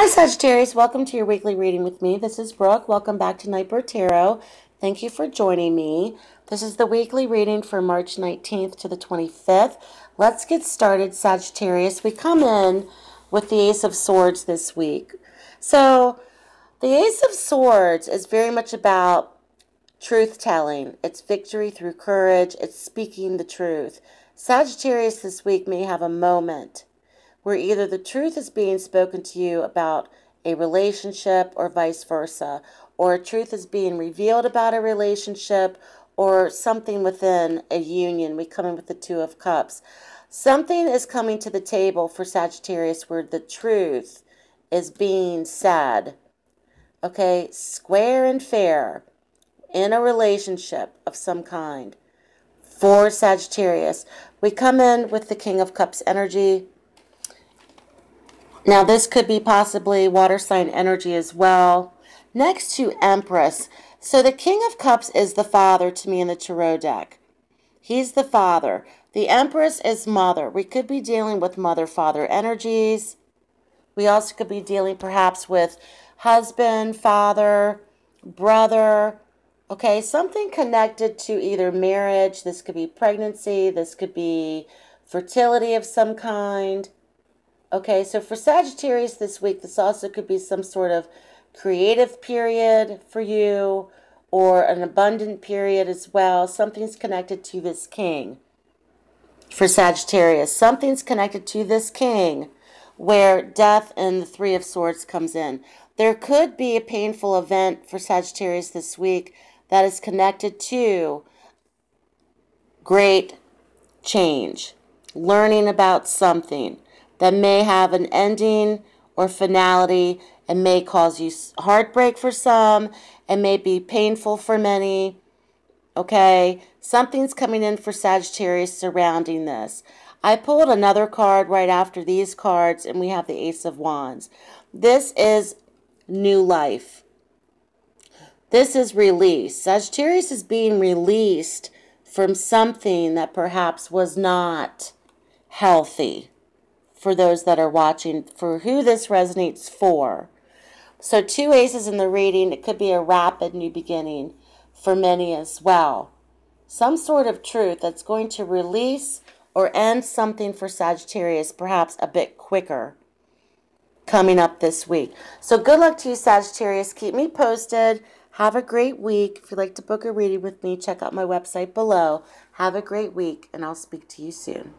Hi, Sagittarius. Welcome to your weekly reading with me. This is Brooke. Welcome back to Nightbird Tarot. Thank you for joining me. This is the weekly reading for March 19th to the 25th. Let's get started, Sagittarius. We come in with the Ace of Swords this week. So, the Ace of Swords is very much about truth telling. It's victory through courage. It's speaking the truth. Sagittarius this week may have a moment where either the truth is being spoken to you about a relationship or vice versa, or a truth is being revealed about a relationship or something within a union. We come in with the Two of Cups. Something is coming to the table for Sagittarius where the truth is being said. Okay, square and fair in a relationship of some kind. For Sagittarius, we come in with the King of Cups energy. Now, this could be possibly water sign energy as well. Next to Empress. So, the King of Cups is the father to me in the Tarot deck. He's the father. The Empress is mother. We could be dealing with mother father energies. We also could be dealing perhaps with husband, father, brother. Okay, something connected to either marriage. This could be pregnancy. This could be fertility of some kind. Okay, so for Sagittarius this week, this also could be some sort of creative period for you or an abundant period as well. Something's connected to this king for Sagittarius. Something's connected to this king where death and the Three of Swords comes in. There could be a painful event for Sagittarius this week that is connected to great change, learning about something that may have an ending or finality and may cause you heartbreak for some and may be painful for many. Okay, something's coming in for Sagittarius surrounding this. I pulled another card right after these cards, and we have the Ace of Wands. This is new life. This is release. Sagittarius is being released from something that perhaps was not healthy for those that are watching, for who this resonates for. So, two aces in the reading, it could be a rapid new beginning for many as well. Some sort of truth that's going to release or end something for Sagittarius, perhaps a bit quicker, coming up this week. So, good luck to you, Sagittarius. Keep me posted. Have a great week. If you'd like to book a reading with me, check out my website below. Have a great week, and I'll speak to you soon.